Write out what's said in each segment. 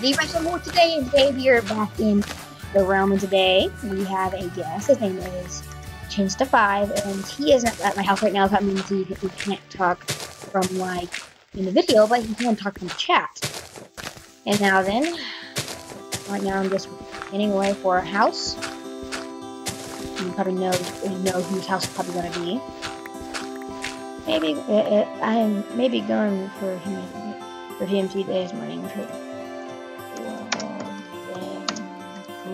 the rest more today, and today we are back in the realm, and today we have a guest. His name is Changed to Five, and he isn't at my house right now. That means he, he can't talk from like in the video, but he can talk from the chat. And now then, right now I'm just getting away for a house. You probably know know whose house is probably gonna be. Maybe uh, uh, I'm maybe going for him for him three days morning.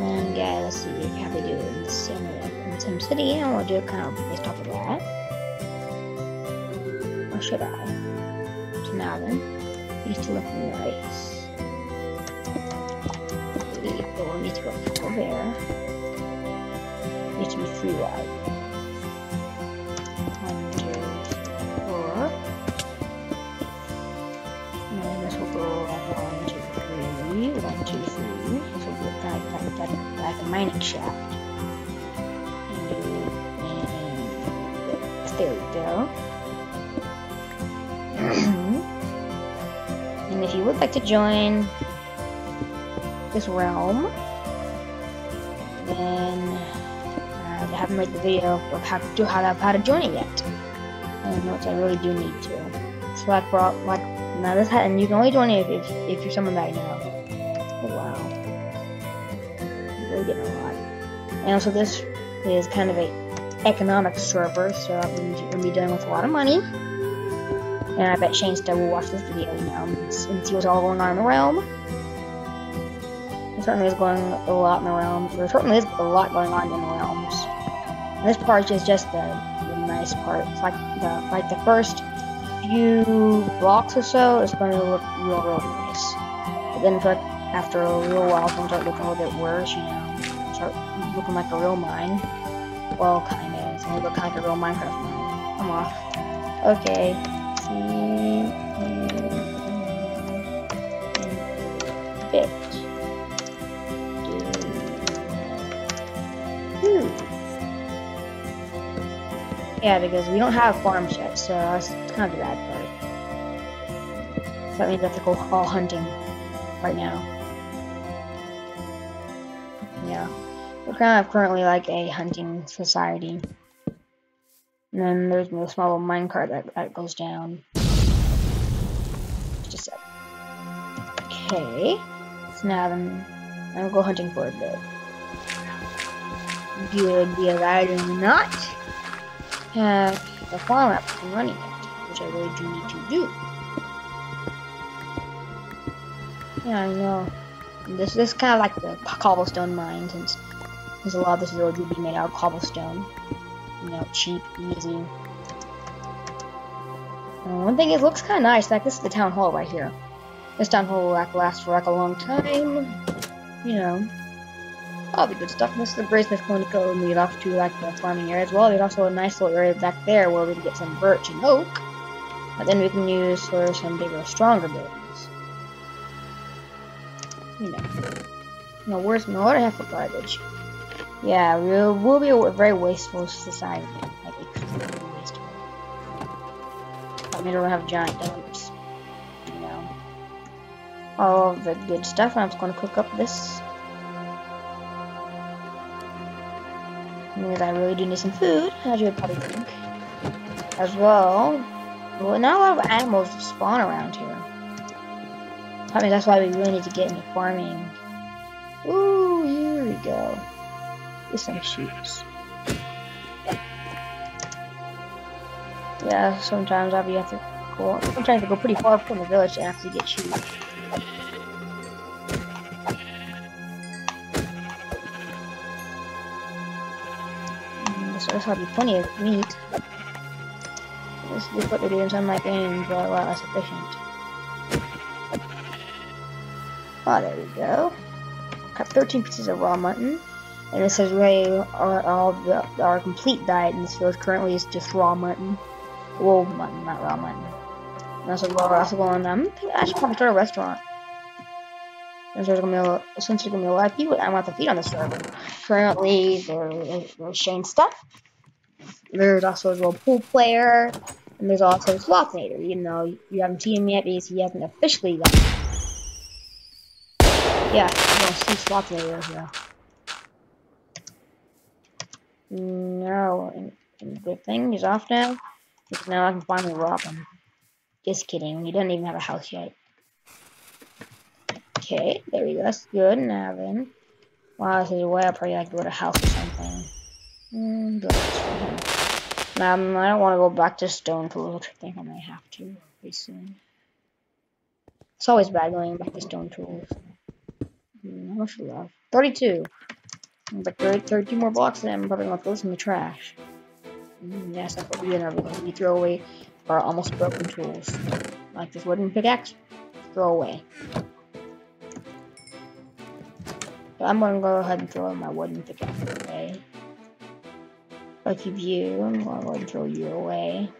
Then, guys, let's see how we do in Sim, in City, and we'll do it kind of based off of that. Or should I? So now then, we need to look nice. We need to go over there. Need to be three wide. Like mining shaft. And, there we go. and if you would like to join this realm, then uh, I haven't made the video of how to do how to, how to join it yet. And which I really do need to. So like like now this and you can only join it if, if, if you're someone that I know. Oh wow. Getting a lot. And also this is kind of a economic server, so I'm going to be dealing with a lot of money. And I bet Shane still will watch this video, know, and see what's all going on in the realm. There certainly is going a lot in the realms. There certainly is a lot going on in the realms. And this part is just the, the nice part. It's like the like the first few blocks or so, it's going to look real, real nice. But then after a little while, it's going to start looking a little bit worse, you know. Looking like a real mine. Well, kind of. It's going to look kind of like a real Minecraft mine. I'm off. Okay. See. Bit. Hmm. Yeah, because we don't have farms yet, so that's kind of the bad part. So that means I have to go all hunting right now. We're kind of currently like a hunting society. And then there's the small little minecart that, that goes down. Just a sec. Okay. So now then, I'll go hunting for a bit. Good, because I do not have the farm up and running yet, which I really do need to do. Yeah, I know. This, this is kind of like the cobblestone mine, since, since a lot of this road would be made out of cobblestone. You know, cheap, easy. Uh, one thing it looks kind of nice. Like this is the town hall right here. This town hall will like last for like a long time. You know, all the good stuff. This is the bridge that's going to go and lead off to like the farming area as well. There's also a nice little area back there where we can get some birch and oak. That then we can use for some bigger, stronger buildings. You know. No, where's what I have for garbage? Yeah, we'll, we'll be a very wasteful society. Like extremely wasteful. But we don't have giant dumps. You know. All of the good stuff. I'm just gonna cook up this because I really do need some food, as you would probably think. As well, well, not a lot of animals spawn around here. I mean, that's why we really need to get into farming. Ooh, here we go. Get some sheep. Yeah, sometimes I'll be have to go. Sometimes I have to go pretty far from the village to actually get sheep. So mm, there's probably plenty of meat. This is what they do in my games, but a lot less efficient. Oh, ah, there we go. Got 13 pieces of raw mutton. And this is really our, our, our complete diet in this field currently is just raw mutton. Wool mutton, not raw mutton. And also, we're also going, um, I should probably start a restaurant. Since there's gonna be a, since there's gonna be a lot of people I want to feed on the server. Currently, there's, there's Shane stuff. There's also a little pool player, and there's also a Slothnator. Even though you haven't seen him yet because he hasn't officially got. Yeah, you don't see Slothnator here. No, and, the thing is off now. Because now I can finally rob him. Just kidding, he doesn't even have a house yet. Okay, there we go. That's good. Now then. Wow, this is way. I'll probably like go to house or something. Mm, um, I don't want to go back to stone tools, I think I may have to pretty soon. It's always bad going back to stone tools. Mm, how much love? 32. But 30, 32 more blocks, and I'm probably to throw this in the trash. Mm, yes, that's what we in our We throw away our almost broken tools. Like this wooden pickaxe, throw away. But I'm gonna go ahead and throw my wooden pickaxe away. Keep you, I'm gonna go ahead and throw you away.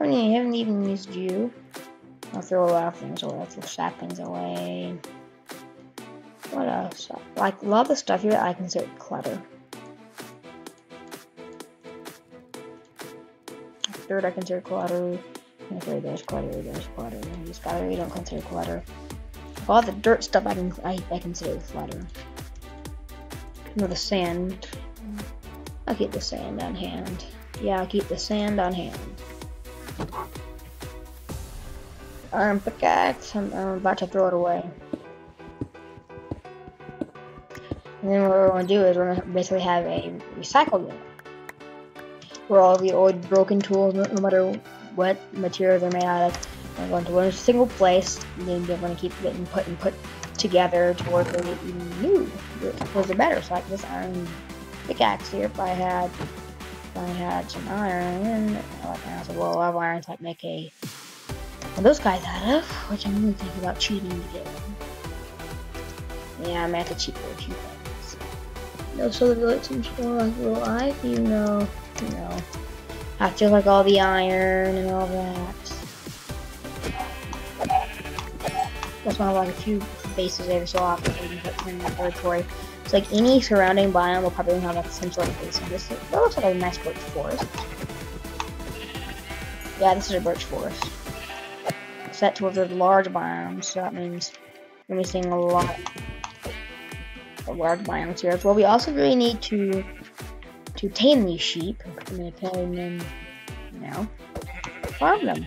I mean, I haven't even used you. I'll throw a lot of things away. I'll throw saplings away. What else? Like, a lot of the stuff here I consider clutter. Third, I consider clutter. Okay, there's clutter, there's clutter. These clutter, you don't consider clutter. All the dirt stuff I can I, I consider clutter. No, the sand. I'll keep the sand on hand. Yeah, I'll keep the sand on hand. Iron pickaxe, I'm, I'm about to throw it away. And then what we're going to do is we're going to basically have a recycle unit. Where all the old broken tools, no, matter what material they're made out of, are going to one single place, and then they're going to keep getting put and put together to work they get new. Was it better? So like this iron pickaxe here, if I had if I had some iron, like I said, well, I have iron, so I make a of those guys out of, which I'm really thinking about cheating to get one. Yeah, I may have to cheat No, so the like some more like little eye, you know, you know, after like all the iron and all that. That's why I like a few bases every so often so in the territory. It's like any surrounding biome will probably have like some sort of base. And this that looks like a nice birch forest. Yeah, this is a birch forest. Set towards a large biome, so that means we're missing a lot large biomes here. Well, we also really need to to tame these sheep and then, you know, farm them.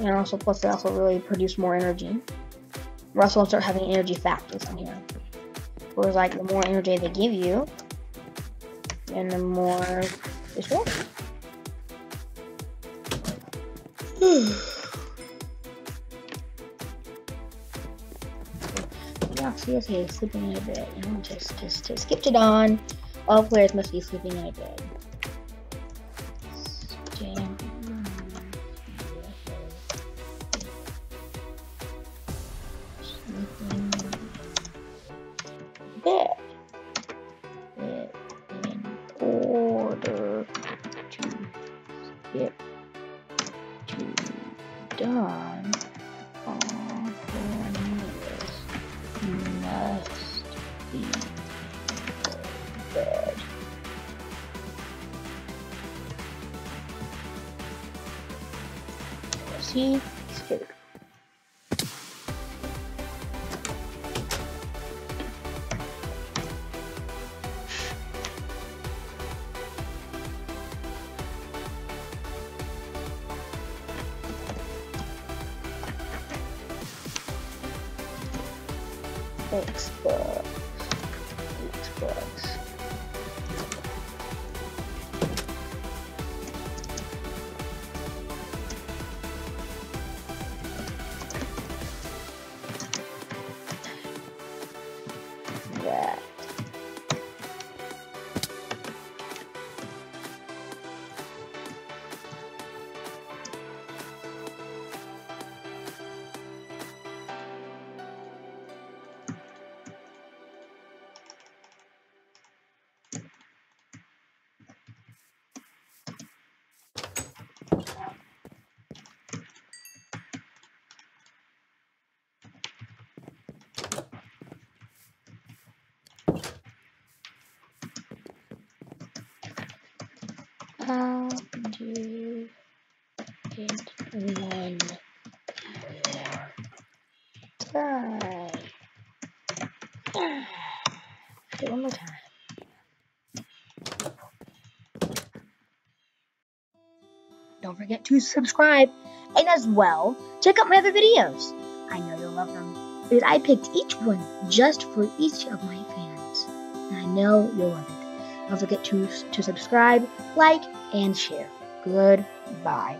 And also, plus they also really produce more energy. We're also gonna start having energy factors in here. Whereas, like, the more energy they give you, and the more it's worth. seriously, sleeping in a bed. You know, just, just, just skip to dawn. All players must be sleeping in a bed. See scared. Xbox. Xbox. How do it more time? Okay, one more time. Don't forget to subscribe and as well check out my other videos. I know you'll love them because I picked each one just for each of my fans. And I know you'll love it. Don't forget to, to subscribe, like, and share. Goodbye.